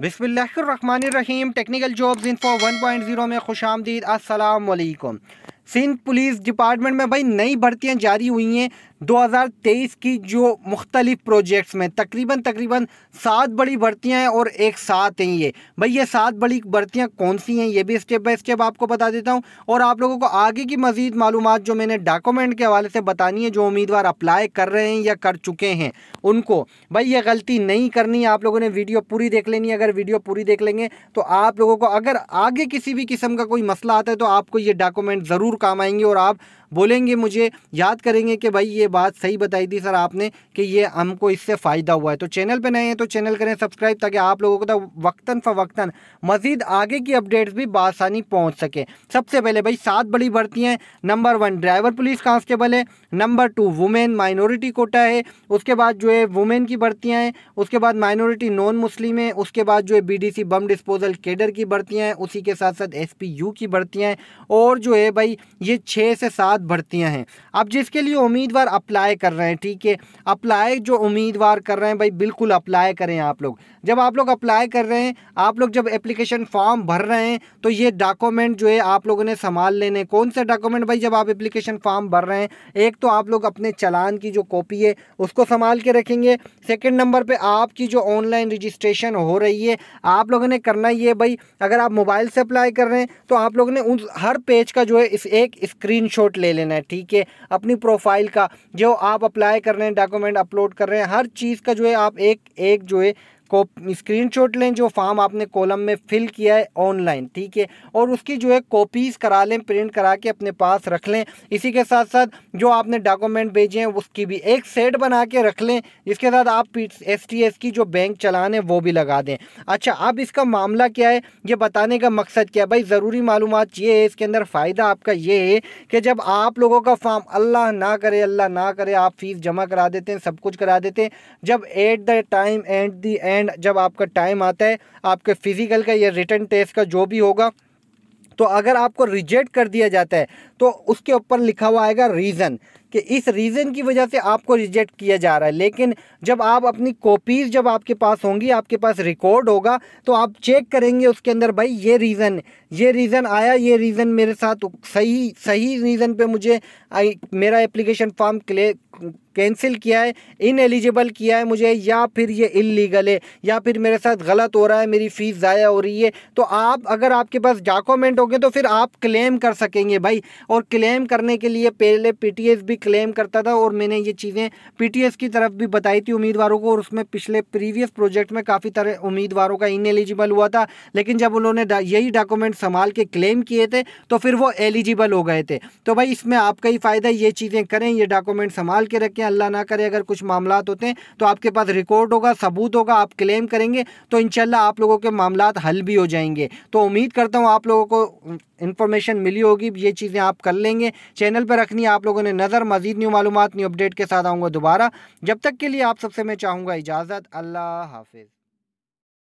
बिस्मिल्लाहिर्रहमानिर्रहीम। Technical jobs info 1.0 में खुश आमदीद अस्सलाम सिंध पुलिस डिपार्टमेंट में भाई नई भर्तियाँ जारी हुई हैं। 2023 की जो मुख्तलिफ़ प्रोजेक्ट्स में तकरीबन तकरीबन सात बड़ी भर्तियाँ हैं और एक साथ हैं ये। भाई, ये सात बड़ी भर्तियाँ कौन सी हैं? ये भी स्टेप बाय स्टेप आपको बता देता हूँ। और आप लोगों को आगे की मजीद मालूम जो मैंने डॉक्यूमेंट के हवाले से बतानी है, जो उम्मीदवार अप्लाई कर रहे हैं या कर चुके हैं, उनको। भाई, ये गलती नहीं करनी है। आप लोगों ने वीडियो पूरी देख लेनी है। अगर वीडियो पूरी देख लेंगे तो आप लोगों को अगर आगे किसी भी किस्म का कोई मसला आता है तो आपको ये डॉक्यूमेंट ज़रूर काम आएँगे और आप बोलेंगे मुझे, याद करेंगे कि भाई ये बात सही बताई थी सर आपने कि ये हमको इससे फ़ायदा हुआ है। तो चैनल पे नए हैं तो चैनल करें सब्सक्राइब ताकि आप लोगों को तो वक्ता फ़वक्ता मज़ीद आगे की अपडेट्स भी बासानी पहुँच सके। सबसे पहले भाई सात बड़ी भर्तियाँ हैं। Number one driver police constable है। Number two women minority quota है। उसके बाद जो है वुमेन की भर्तियाँ हैं। उसके बाद माइनॉरिटी नॉन मुस्लिम है। उसके बाद जो है बीडीसी बम डिस्पोजल केडर की भर्तियाँ हैं। उसी के साथ साथ एस की भर्तियाँ हैं। और जो है भाई ये छः से सात भर्तियाँ हैं। अब जिसके लिए उम्मीदवार अप्लाई कर रहे हैं, ठीक है? अप्लाई जो उम्मीदवार कर रहे हैं, भाई बिल्कुल अप्लाई करें आप लोग। जब आप लोग अप्लाई कर रहे हैं, आप लोग जब एप्लीकेशन फॉर्म भर रहे हैं तो ये डॉक्यूमेंट जो है आप लोगों ने संभाल लेने कौन से डॉक्यूमेंट भाई जब आप एप्लीकेशन फॉर्म भर रहे हैं, एक तो आप लोग अपने चलान की जो कॉपी है, उसको संभाल के रखेंगे। सेकेंड नंबर पर आपकी जो ऑनलाइन रजिस्ट्रेशन हो रही है, आप लोगों ने करना ये भाई, अगर आप मोबाइल से अप्लाई कर रहे हैं तो आप लोगों ने उन हर पेज का जो है इस एक स्क्रीन ले लेना है, ठीक है? अपनी प्रोफ़ाइल का जो आप अप्लाई कर रहे हैं डॉक्यूमेंट अपलोड कर रहे हैं, हर चीज़ का जो है आप एक एक जो है को स्क्रीनशॉट लें जो फॉर्म आपने कॉलम में फिल किया है ऑनलाइन ठीक है? और उसकी जो है कॉपीज़ करा लें प्रिंट करा के अपने पास रख लें। इसी के साथ साथ जो आपने डॉक्यूमेंट भेजे हैं, उसकी भी एक सेट बना के रख लें। जिसके साथ आप एस की जो बैंक चलान वो भी लगा दें। अच्छा अब इसका मामला क्या है? ये बताने का मकसद क्या है? भाई, ज़रूरी मालूम ये है, इसके अंदर फ़ायदा आपका ये है कि जब आप लोगों का फॉर्म अल्लाह ना करे, अल्लाह ना करे, आप फ़ीस जमा करा देते हैं, सब कुछ करा देते हैं। जब at the time at the end end जब आपका टाइम आता है, आपके फ़िज़िकल का या रिटर्न टेस्ट का जो भी होगा तो अगर आपको रिजेक्ट कर दिया जाता है तो उसके ऊपर लिखा हुआ आएगा रीज़न कि इस रीज़न की वजह से आपको रिजेक्ट किया जा रहा है। लेकिन जब आप अपनी कॉपीज़ जब आपके पास होंगी, आपके पास रिकॉर्ड होगा तो आप चेक करेंगे उसके अंदर, भाई, ये रीज़न ये रीज़न आया, ये रीज़न मेरे साथ सही सही रीज़न पे मुझे, आई, मेरा एप्लीकेशन फॉर्म कैंसिल किया है इन एलिजिबल किया है मुझे, या फिर ये इलीगल है, या फिर मेरे साथ गलत हो रहा है, मेरी फ़ीस ज़ाया हो रही है। तो आप, अगर आपके पास डॉक्यूमेंट होंगे तो फिर आप क्लेम कर सकेंगे भाई। और क्लेम करने के लिए पहले पीटीएस भी क्लेम करता था, और मैंने ये चीज़ें पीटीएस की तरफ़ भी बताई थी उम्मीदवारों को, और उसमें पिछले प्रीवियस प्रोजेक्ट में काफ़ी तरह उम्मीदवारों का इन एलिजिबल हुआ था। लेकिन जब उन्होंने यही डॉक्यूमेंट संभाल के क्लेम किए थे तो फिर वो एलिजिबल हो गए थे। तो भाई इसमें आपका ही फ़ायदा ये चीज़ें करें, ये डॉक्यूमेंट संभाल के रखें। अल्लाह ना करे अगर कुछ मामला होते हैं तो आपके पास रिकॉर्ड होगा, सबूत होगा, आप क्लेम करेंगे तो इन आप लोगों के मामला हल भी हो जाएँगे। तो उम्मीद करता हूँ आप लोगों को इन्फॉर्मेशन मिली होगी, ये चीज़ें आप कर लेंगे। चैनल पर रखनी आप लोगों ने नज़र, मजीद न्यू मालूम न्यू अपडेट के साथ आऊँगा दोबारा। जब तक के लिए आप सबसे मैं चाहूँगा इजाज़त, अल्लाह हाफिज़।